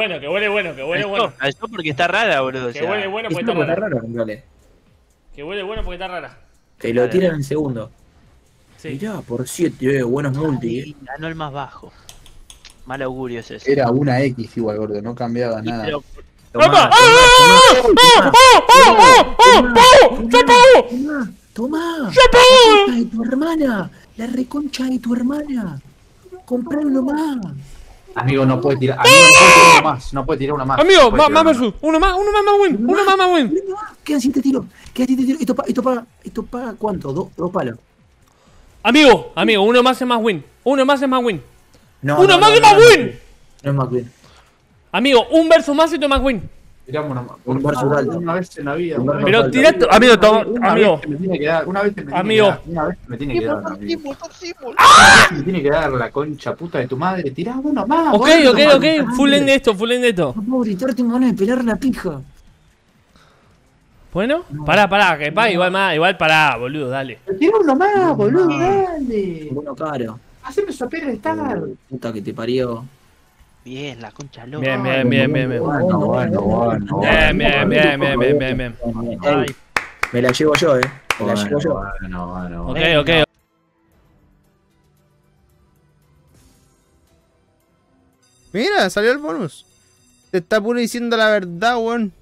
Bueno, que huele bueno, que huele bueno. eso porque está rara, boludo. o Que sea. huele bueno porque está está rara. Que huele bueno porque está rara. Te lo tiran en segundo. Sí. Mirá, por 7, eh, buenos multi. eh. Ganó el más bajo. Mal augurio es eso. Era una X igual, gordo, no cambiaba Y nada. ¡Ah! ¡Ah! ¡Ah! ¡Ah! ¡Ah! ¡Ah! ¡Ya pagó! tomá, tomá. ¡Ya La pagó! concha de tu hermana. La reconcha de tu hermana. Compralo. Amigo, no puede tirar. Amigo, no puede tirar una más. No puede tirar una más. Amigo, no más versus. Uno más, uno más más win. Uno más más win. Quedan 7 tiros. Quedan 7 tiros. Esto, pa- esto paga. Esto paga cuánto? ¿Dos, dos palos. Amigo, amigo, uno más es más win. Uno más es más win. No, ¡Uno no, más no, es no, más no, win! No es más win. Amigo, un versus más y tú más win. Tiramos una. Un alto. Una vez en la vida. Pero tira tu- amigo, toma, Una amigo. vez que me tiene que dar, una vez que me tiene Amigo. que dar, una vez que me tiene que dar, amigo. Me tiene que dar la concha puta de tu madre. Tirá uno más. Ok, ok, madre. ok. Full end de esto, full end de esto. No puedo gritar, tengo ganas de pelar la pija. Bueno, pará, pará, que pa, igual más, igual pará, boludo, dale. Tirá uno más, boludo, No. dale. Bueno, caro. Haceme sopera de estar. Puta que te parió. Bien, la concha loca. Bien, bien, bien, bien, bien. Bueno, bueno, bueno. Bien, bien, bien, bien, bien, bien, bien. Me la llevo yo, eh. Me la llevo yo. Bueno, bueno, Ok, bueno. ok. Mira, salió el bonus. Te está puro diciendo la verdad, weón.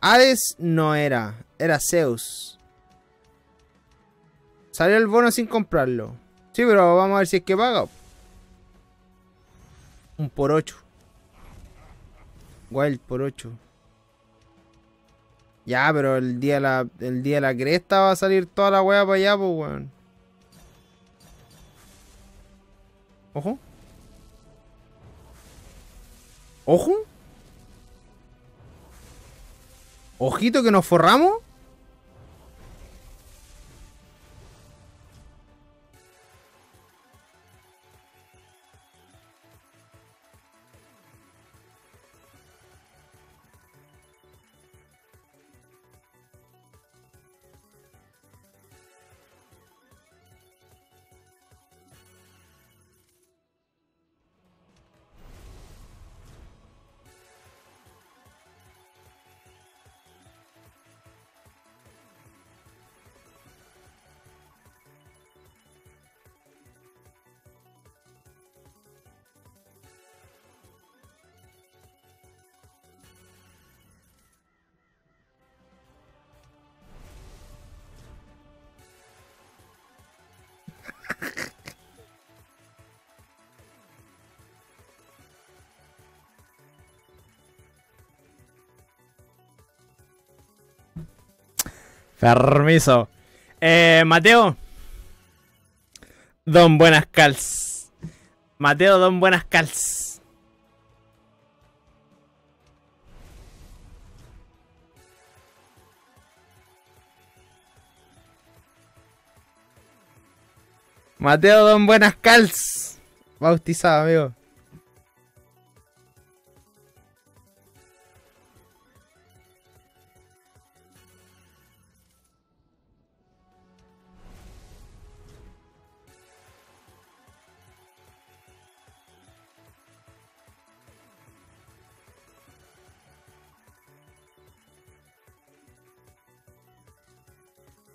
Hades no era, era Zeus. Salió el bono sin comprarlo. Sí, pero vamos a ver si es que paga. Un por 8. Wild por 8. Ya, pero el día de la, el día de la cresta va a salir toda la wea para allá, pues, weón. Ojo. Ojo. Ojito que nos forramos. Permiso. Eh, Mateo. Don Buenas Cals. Mateo Don Buenas Cals. Mateo Don Buenas Cals. Bautizado, amigo.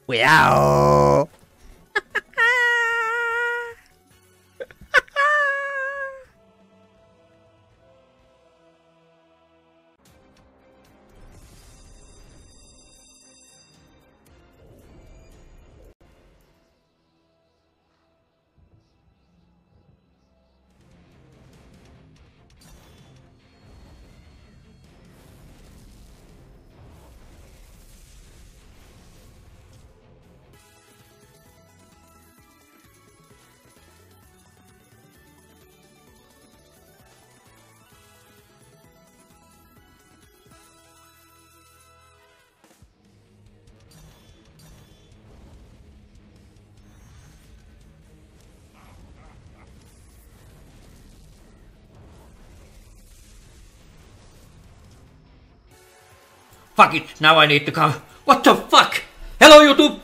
Cuidado. Fuck it, now I need to come. What the fuck? Hello YouTube!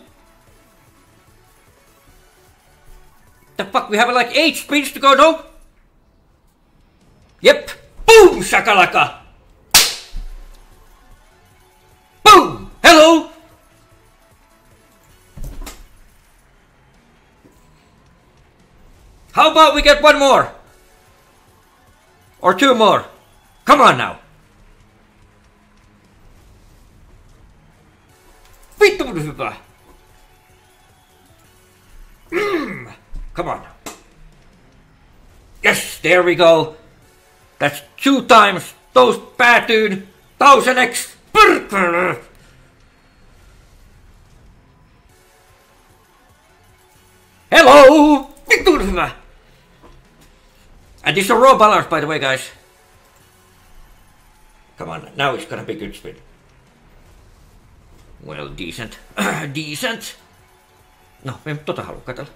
The fuck? We have like eight spins to go, no? Yep. Boom, shakalaka. Boom. Hello. How about we get one more? Or two more? Come on now. Hyvä. Mm. Come on. Yes, there we go. That's two times those päätyyn. Thousand X. Hello. And these are raw ballers, by the way, guys. Come on, now it's gonna be good spin. Well, decent. decent. No, me en tota halua katella.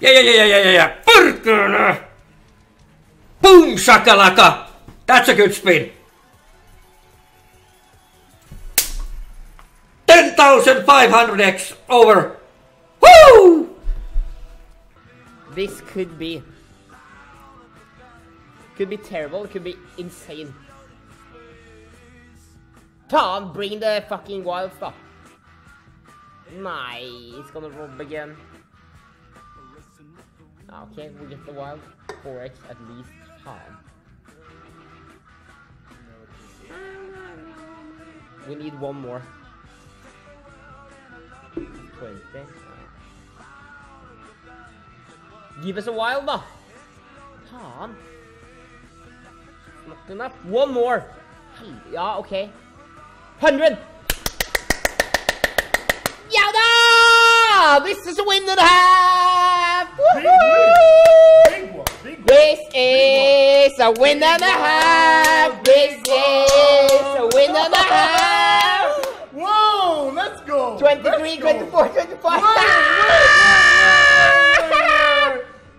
Ja, ja, ja, ja, ja, ja. Perkele! Boom, shakalaka! That's a good spin. 10,500x over. Woo! This could be. Could be terrible, could be insane. Tom, bring the fucking wild stuff. Nah, he's gonna rob again. Okay, we get the wild 4x at least. Tom. We need one more. 20. Give us a wild though. Tom. Not enough. One more. Yeah, okay. 100. Yada! This is a win and a half! Woohoo! This is a win and a half! This is a win and a half! Whoa, let's go. 23, 24, 25.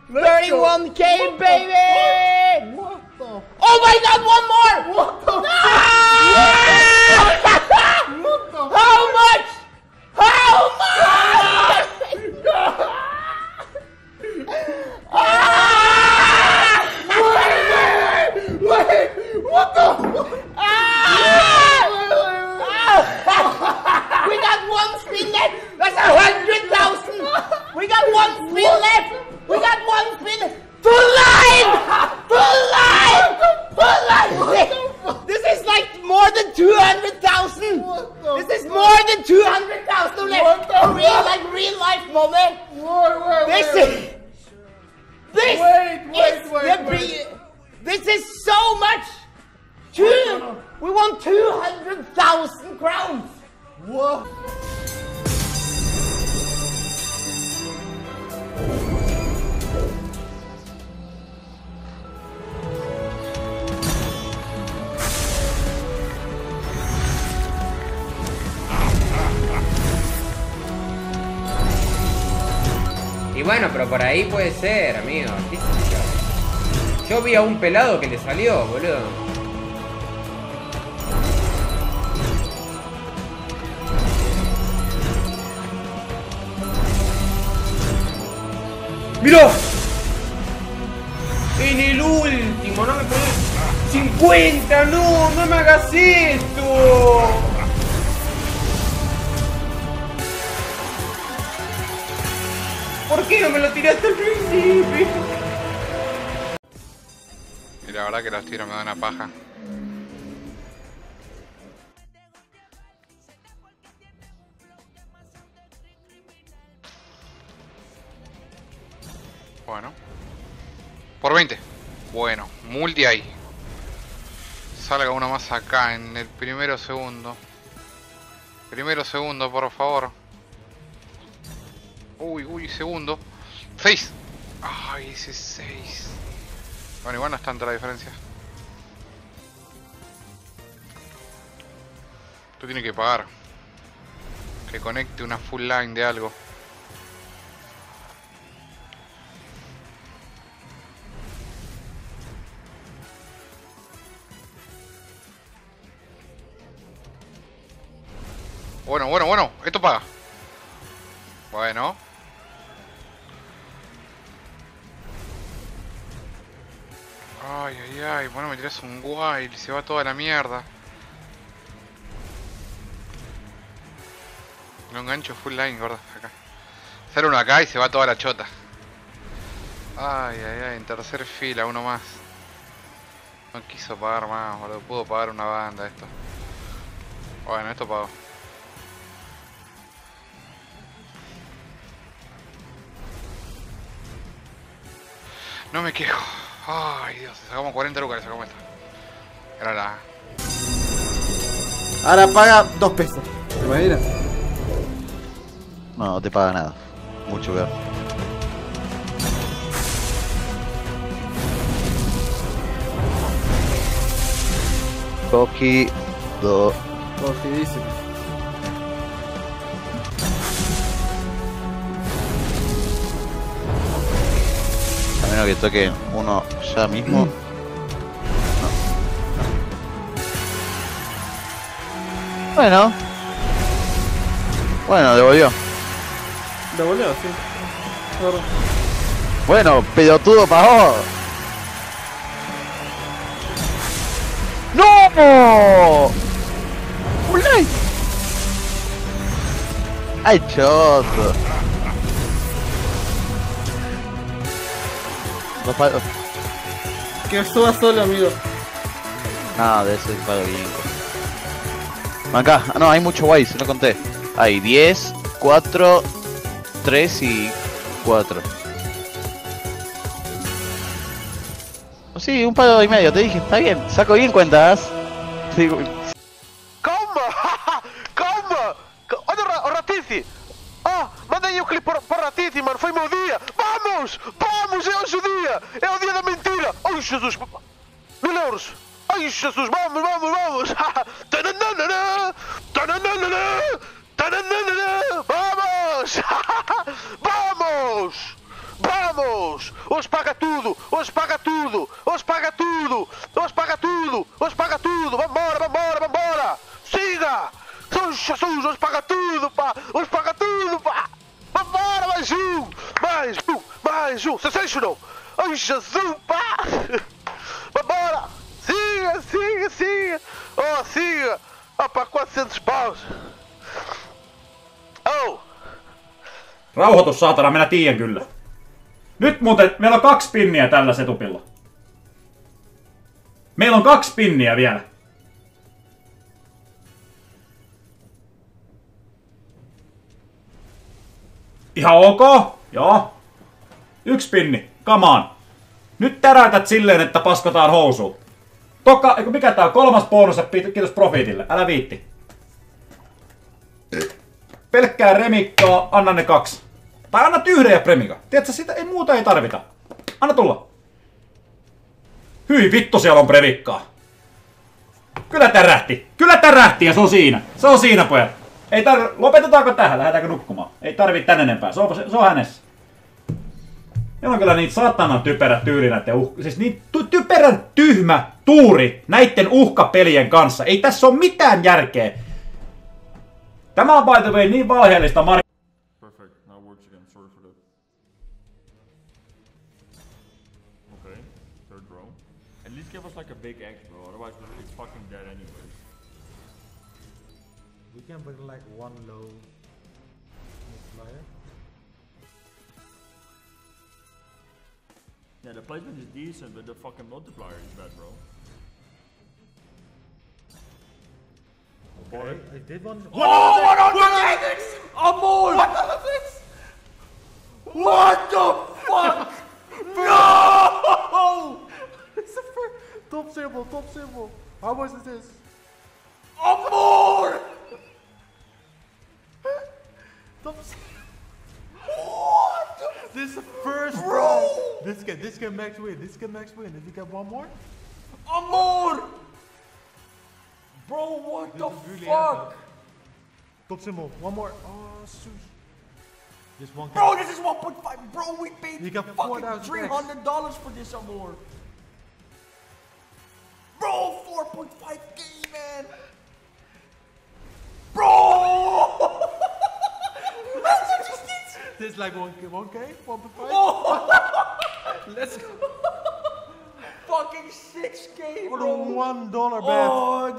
31k, baby! What the? Oh my god, one more! What the? Ah! Ah! This is so much. Two. We want two hundred thousand crowns. What? Y bueno, pero por ahí puede ser, amigo. ¿Qué sé yo? Vi a un pelado que le salió, boludo. ¡Mirá! En el último, no me podés... ¡50! ¡No! ¡No me hagas esto! ¿Por qué no me lo tiraste al principio? La verdad que los tiros me dan una paja. Bueno. Por 20. Bueno, multi ahí. Salga uno más acá en el primero segundo. Primero segundo, por favor. Uy, uy, segundo. 6. Ay, ese 6. Bueno, igual no es tanta la diferencia. Tú tienes que pagar. Que conecte una full line de algo. Bueno, bueno, bueno. Esto paga. Bueno. Ay, ay, ay, bueno, me tiras un wild se va toda la mierda. Lo engancho full line, gordo, acá. Sale uno acá y se va toda la chota. Ay, ay, ay, en tercer fila, uno más. No quiso pagar más, boludo. Pudo pagar una banda esto. Bueno, esto pagó. No me quejo. Ay, Dios, sacamos 40 lucas, sacamos esta. Era la... Ahora paga dos pesos. ¿Te imaginas? No, no te paga nada. Mucho peor. Cogido. Cogidísimo. Menos que toque uno ya mismo. No. Bueno. Bueno, devolvió. Devolvió, sí. Claro. Bueno, pelotudo pagó. ¡No! ¡Un like! ¡Ay, choto! Que suba solo, amigo. No, de ese pago bien. Acá, ah, no, hay mucho guays, no conté. Hay 10, 4, 3 y 4. Oh, sí, un pago y medio, te dije, está bien, saco bien cuentas. Sí! Calma! Ca- Olha o, Ra o Ratici! Ah, mandei um clipe para, para o Ratici, mano, foi meu dia! Vamos! Vamos! É hoje o dia! É o dia da mentira! Ai, Jesus! Mil euros! Ai, Jesus! Vamos, vamos, vamos! Vamos! Vamos! Vamos! Hoje paga tudo! Hoje paga tudo! Hoje paga tudo! Hoje paga tudo! Hoje paga tudo! Vambora, vambora, vambora! Siga! Jesus! Hoje paga tudo, pá! Hoje paga tudo, pá! Vambora, mais um! Mais um! Mais um! Sensational! Ai, Jesus, pá! Vambora! Siga, siga, siga! Oh, siga! Ah, pá, 400 paus! Oh! Rauhoitus saatana, minä tiedän kyllä. Nyt muuten, meillä on kaksi pinniä tällä setupilla. Meillä on kaksi pinniä vielä. Ihan ok? Joo. Yksi pinni. On. Nyt täräytät silleen, että paskataan housuun. Toka, eiku mikä tää on? Kolmas bonus, kiitos profiitille. Älä viitti. Pelkkää remikkaa, anna ne kaksi. Tai anna yhden ja premika. Tiedätkö, sitä ei muuta ei tarvita. Anna tulla. Hyi vittu siellä on previkkaa. Kyllä tärähti. Kyllä tärähti ja se on siinä. Se on siinä pojat. Ei tar... Lopetetaanko tähän? Lähdetäänkö nukkumaan? Ei tarvi tän enempää. Se on, se on hänessä. Meillä on kyllä niitä saatanan typerät tyylinät ja uh... Siis niin ty- typerän tyhmä tuuri näitten uhkapelien kanssa. Ei tässä ole mitään järkeä. Tämä on by the way niin valheellista mar... Perfect. Now works again. Sorry for that. Okay. Third row. At least give us like a big X, bro. Otherwise, we're- it's fucking dead anyways. We can bring like one low multiplier. Yeah, the placement is decent, but the fucking multiplier is bad, bro. Okay, I did one. Oh, what on What the Jaegers? Amor! What on this? What the fuck? no! It's the first top symbol, top symbol. How much is this? Amor! Top What? This is the first Bro! This game, this game, max win. This game, max win. If you get one more. Amor! Bro, what this the really fuck? Top symbol. One more. Oh, sushi. This one. Bro, this is 1.5. Bro, we paid you got fucking $300 for this Amor. Bro, 4.5k, man. Bro! That's just this. This is like 1k, 1k, 1.5. Let's go. Fucking six game. What a $1 bet. Oh,